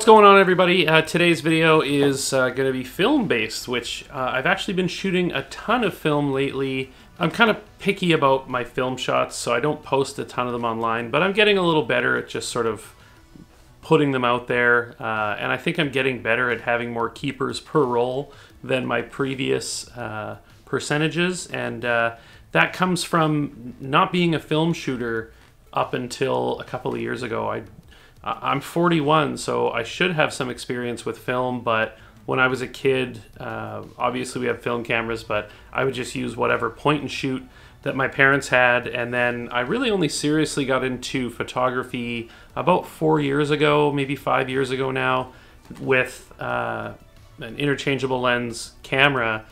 What's going on everybody? Uh, today's video is uh, going to be film based, which uh, I've actually been shooting a ton of film lately. I'm kind of picky about my film shots, so I don't post a ton of them online, but I'm getting a little better at just sort of putting them out there. Uh, and I think I'm getting better at having more keepers per roll than my previous uh, percentages. And uh, that comes from not being a film shooter up until a couple of years ago. I I'm 41, so I should have some experience with film, but when I was a kid, uh, obviously we have film cameras, but I would just use whatever point and shoot that my parents had. And then I really only seriously got into photography about four years ago, maybe five years ago now, with uh, an interchangeable lens camera.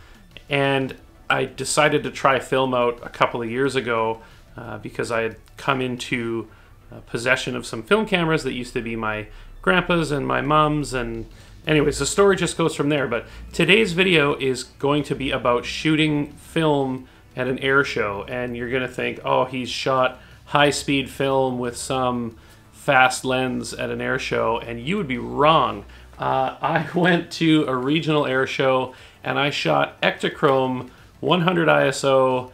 And I decided to try film out a couple of years ago uh, because I had come into uh, possession of some film cameras that used to be my grandpa's and my mom's and anyways the story just goes from there. But today's video is going to be about shooting film at an air show and you're going to think oh he's shot high speed film with some fast lens at an air show and you would be wrong. Uh, i went to a regional air show and i shot ektachrome 100 iso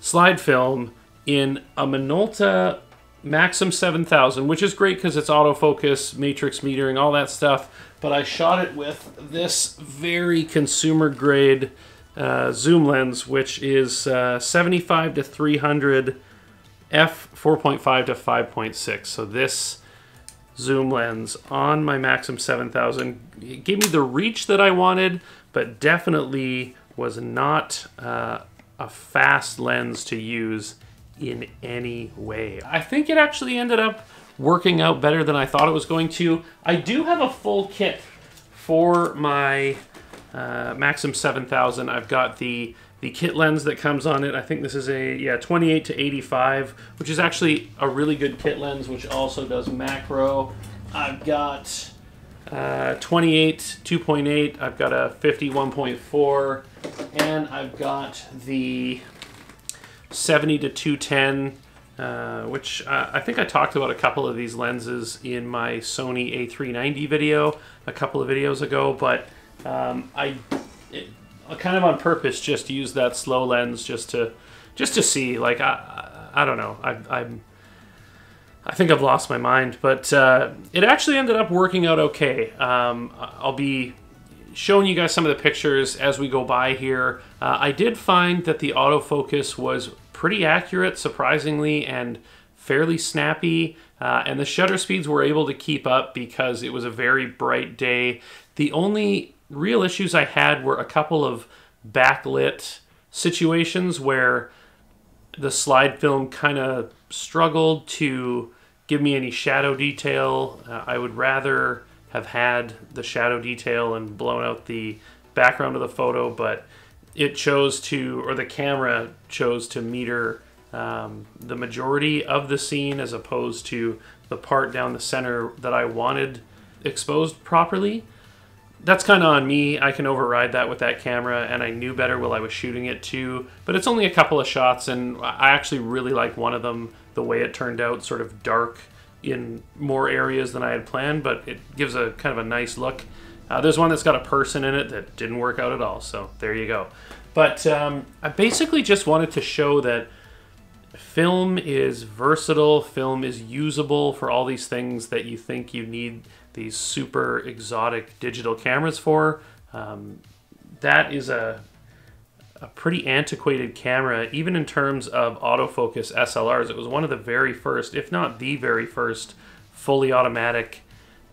slide film in a minolta Maxxum 7000, which is great because it's autofocus, matrix metering, all that stuff. But I shot it with this very consumer grade uh, zoom lens, which is uh, 75 to 300 f 4.5 to 5.6. So this zoom lens on my Maxxum 7000 gave me the reach that I wanted, but definitely was not uh, a fast lens to use in any way. I think it actually ended up working out better than I thought it was going to. I do have a full kit for my uh, Maxxum 7000. I've got the the kit lens that comes on it. I think this is a yeah 28 to 85, which is actually a really good kit lens, which also does macro. I've got uh, 28 2.8. I've got a 51.4, and I've got the 70 to 210, uh, which uh, I think I talked about a couple of these lenses in my Sony A390 video a couple of videos ago, but um, I it, kind of on purpose just used that slow lens just to just to see. Like I I, I don't know. I, I'm I think I've lost my mind, but uh, it actually ended up working out okay. Um, I'll be showing you guys some of the pictures as we go by here. Uh, I did find that the autofocus was pretty accurate, surprisingly, and fairly snappy. Uh, and the shutter speeds were able to keep up because it was a very bright day. The only real issues I had were a couple of backlit situations where the slide film kind of struggled to give me any shadow detail. Uh, I would rather have had the shadow detail and blown out the background of the photo, but it chose to, or the camera chose to meter um, the majority of the scene as opposed to the part down the center that I wanted exposed properly. That's kind of on me. I can override that with that camera, and I knew better while I was shooting it too. But it's only a couple of shots, and I actually really like one of them, the way it turned out, sort of dark in more areas than I had planned, but it gives a kind of a nice look. Uh, there's one that's got a person in it that didn't work out at all, so there you go. But um, I basically just wanted to show that film is versatile, film is usable for all these things that you think you need these super exotic digital cameras for. Um, that is a a pretty antiquated camera, even in terms of autofocus SLRs. It was one of the very first, if not the very first, fully automatic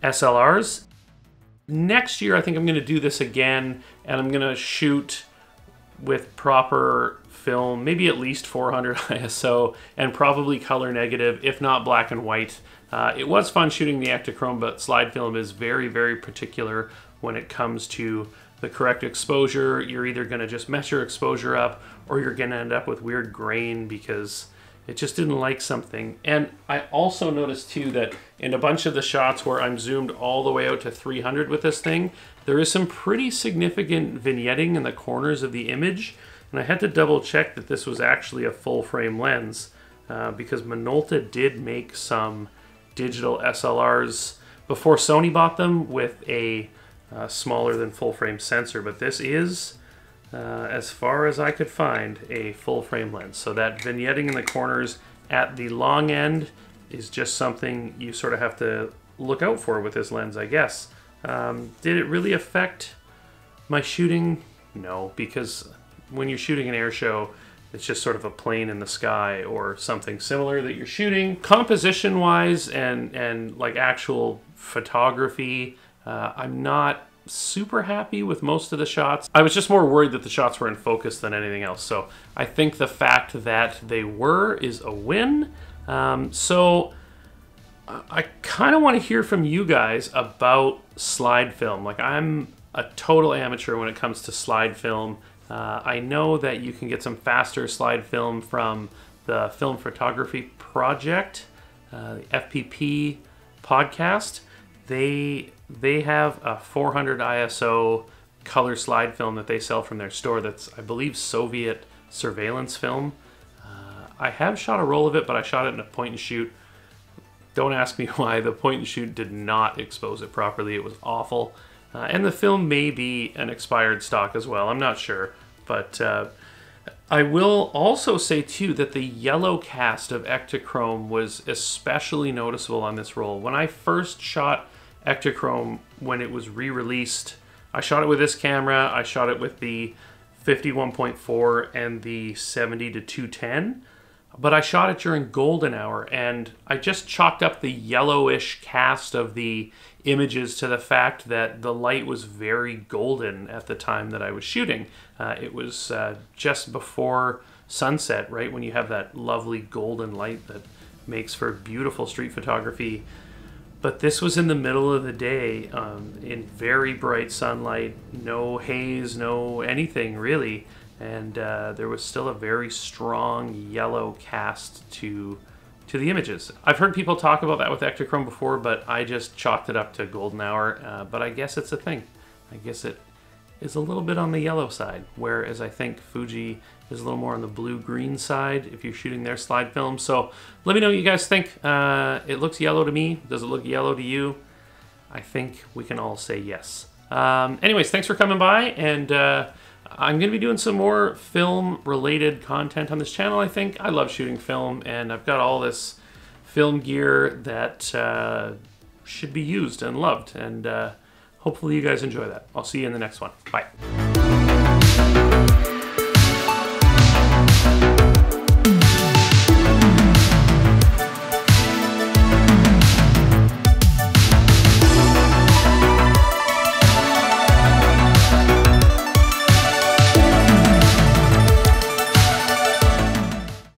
SLRs. Next year, I think I'm going to do this again, and I'm going to shoot with proper film, maybe at least 400 ISO, and probably color negative, if not black and white. Uh, it was fun shooting the Ektachrome, but slide film is very, very particular when it comes to the correct exposure. You're either going to just mess your exposure up or you're going to end up with weird grain because it just didn't like something. And I also noticed too that in a bunch of the shots where I'm zoomed all the way out to 300 with this thing, there is some pretty significant vignetting in the corners of the image. And I had to double check that this was actually a full frame lens uh, because Minolta did make some digital SLRs before Sony bought them with a uh, smaller than full frame sensor, but this is, uh, as far as I could find, a full frame lens. So that vignetting in the corners at the long end is just something you sort of have to look out for with this lens, I guess. Um, did it really affect my shooting? No, because when you're shooting an air show, it's just sort of a plane in the sky or something similar that you're shooting. Composition wise and, and like actual photography, uh, I'm not super happy with most of the shots. I was just more worried that the shots were in focus than anything else. So I think the fact that they were is a win. Um, so I kind of want to hear from you guys about slide film. Like I'm a total amateur when it comes to slide film. Uh, I know that you can get some faster slide film from the Film Photography Project, uh, the FPP podcast. They they have a 400 ISO color slide film that they sell from their store. That's I believe Soviet surveillance film. Uh, I have shot a roll of it, but I shot it in a point and shoot. Don't ask me why. The point and shoot did not expose it properly. It was awful. Uh, and the film may be an expired stock as well. I'm not sure. But uh, I will also say, too, that the yellow cast of Ektachrome was especially noticeable on this roll. When I first shot Ektachrome when it was re-released, I shot it with this camera. I shot it with the 51.4 and the 70 to 210 but I shot it during golden hour and I just chalked up the yellowish cast of the images to the fact that the light was very golden at the time that I was shooting. Uh, it was uh, just before sunset, right when you have that lovely golden light that makes for beautiful street photography. But this was in the middle of the day um, in very bright sunlight, no haze, no anything really and uh, there was still a very strong yellow cast to to the images. I've heard people talk about that with Ektachrome before, but I just chalked it up to golden hour. Uh, but I guess it's a thing. I guess it is a little bit on the yellow side, whereas I think Fuji is a little more on the blue-green side if you're shooting their slide film. So let me know what you guys think. Uh, it looks yellow to me. Does it look yellow to you? I think we can all say yes. Um, anyways, thanks for coming by, and uh, I'm going to be doing some more film related content on this channel, I think. I love shooting film, and I've got all this film gear that uh, should be used and loved, and uh, hopefully you guys enjoy that. I'll see you in the next one. Bye.